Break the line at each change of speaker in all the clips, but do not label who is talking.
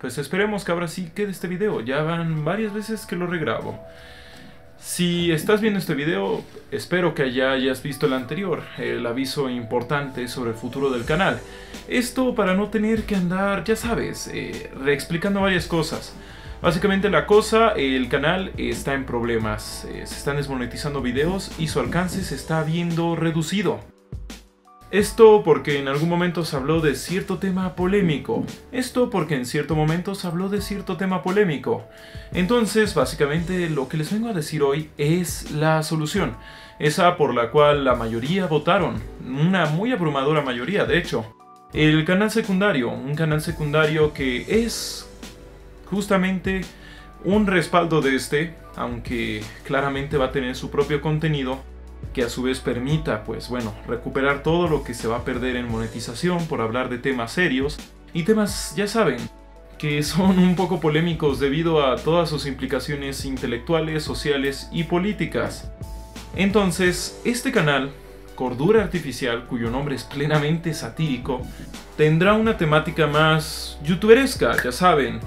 pues esperemos que ahora sí quede este video. Ya van varias veces que lo regrabo. Si estás viendo este video, espero que ya hayas visto el anterior, el aviso importante sobre el futuro del canal. Esto para no tener que andar, ya sabes, eh, reexplicando varias cosas. Básicamente la cosa, el canal está en problemas, eh, se están desmonetizando videos y su alcance se está viendo reducido. Esto porque en algún momento se habló de cierto tema polémico. Esto porque en cierto momento se habló de cierto tema polémico. Entonces, básicamente lo que les vengo a decir hoy es la solución. Esa por la cual la mayoría votaron. Una muy abrumadora mayoría, de hecho. El canal secundario. Un canal secundario que es justamente un respaldo de este, aunque claramente va a tener su propio contenido que a su vez permita, pues bueno, recuperar todo lo que se va a perder en monetización por hablar de temas serios y temas, ya saben, que son un poco polémicos debido a todas sus implicaciones intelectuales, sociales y políticas. Entonces, este canal, Cordura Artificial, cuyo nombre es plenamente satírico, tendrá una temática más youtuberesca, ya saben,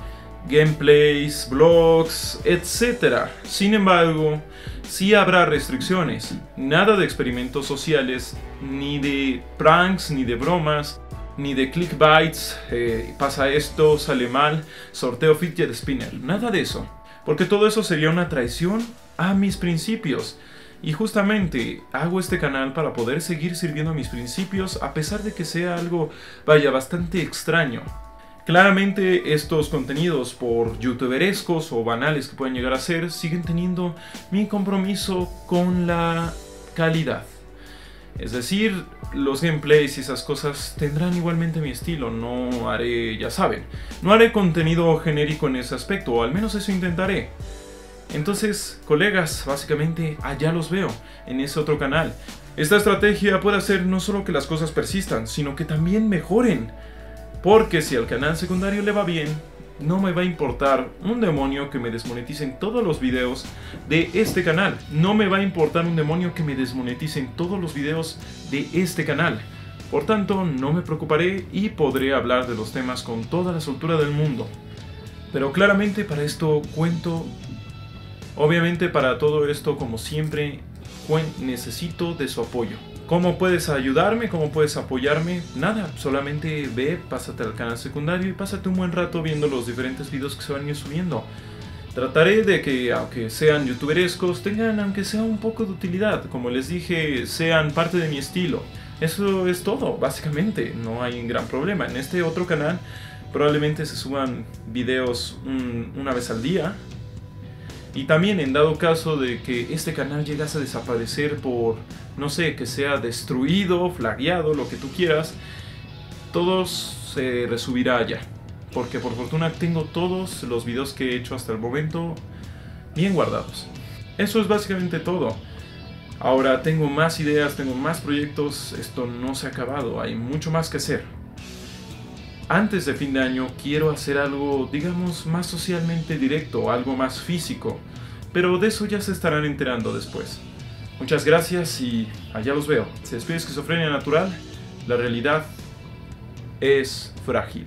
gameplays, vlogs, etc. Sin embargo, sí habrá restricciones, nada de experimentos sociales, ni de pranks, ni de bromas, ni de clickbites, eh, pasa esto, sale mal, sorteo fidget spinner, nada de eso. Porque todo eso sería una traición a mis principios. Y justamente hago este canal para poder seguir sirviendo a mis principios a pesar de que sea algo, vaya, bastante extraño. Claramente estos contenidos, por youtuberescos o banales que pueden llegar a ser, siguen teniendo mi compromiso con la calidad. Es decir, los gameplays y esas cosas tendrán igualmente mi estilo, no haré, ya saben, no haré contenido genérico en ese aspecto, o al menos eso intentaré. Entonces, colegas, básicamente allá los veo, en ese otro canal. Esta estrategia puede hacer no solo que las cosas persistan, sino que también mejoren. Porque si al canal secundario le va bien, no me va a importar un demonio que me desmoneticen todos los videos de este canal. No me va a importar un demonio que me desmoneticen todos los videos de este canal. Por tanto, no me preocuparé y podré hablar de los temas con toda la soltura del mundo. Pero claramente para esto cuento... Obviamente para todo esto, como siempre, necesito de su apoyo. ¿Cómo puedes ayudarme? ¿Cómo puedes apoyarme? Nada, solamente ve, pásate al canal secundario y pásate un buen rato viendo los diferentes videos que se van a ir subiendo. Trataré de que, aunque sean youtuberescos, tengan aunque sea un poco de utilidad. Como les dije, sean parte de mi estilo. Eso es todo, básicamente. No hay un gran problema. En este otro canal probablemente se suban videos una vez al día. Y también en dado caso de que este canal llegase a desaparecer por no sé, que sea destruido, flagueado, lo que tú quieras, todo se resubirá allá. Porque por fortuna tengo todos los videos que he hecho hasta el momento bien guardados. Eso es básicamente todo. Ahora tengo más ideas, tengo más proyectos, esto no se ha acabado, hay mucho más que hacer. Antes de fin de año quiero hacer algo, digamos, más socialmente directo, algo más físico, pero de eso ya se estarán enterando después. Muchas gracias y allá los veo. Se despide esquizofrenia natural. La realidad es frágil.